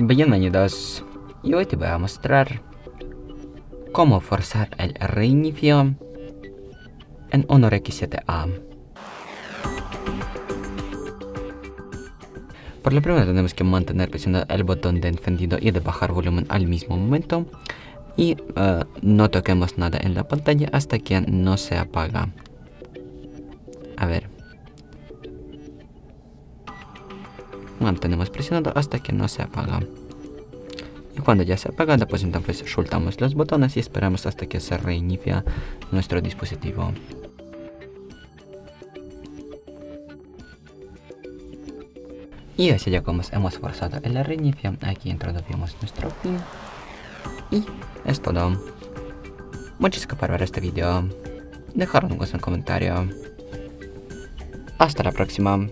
Bienvenidos y hoy te voy a mostrar cómo forzar el reinicio en Honor X7A. Por lo primero tenemos que mantener presionado el botón de encendido y de bajar volumen al mismo momento y uh, no toquemos nada en la pantalla hasta que no se apaga. A ver. Mantenemos presionado hasta que no se apaga. Y cuando ya se apaga, pues entonces soltamos los botones y esperamos hasta que se reinicia nuestro dispositivo. Y así ya como hemos forzado el reinicio, aquí introducimos nuestro pin. Y es todo. Muchas gracias por ver este video. Dejar un gusto en comentario. Hasta la próxima.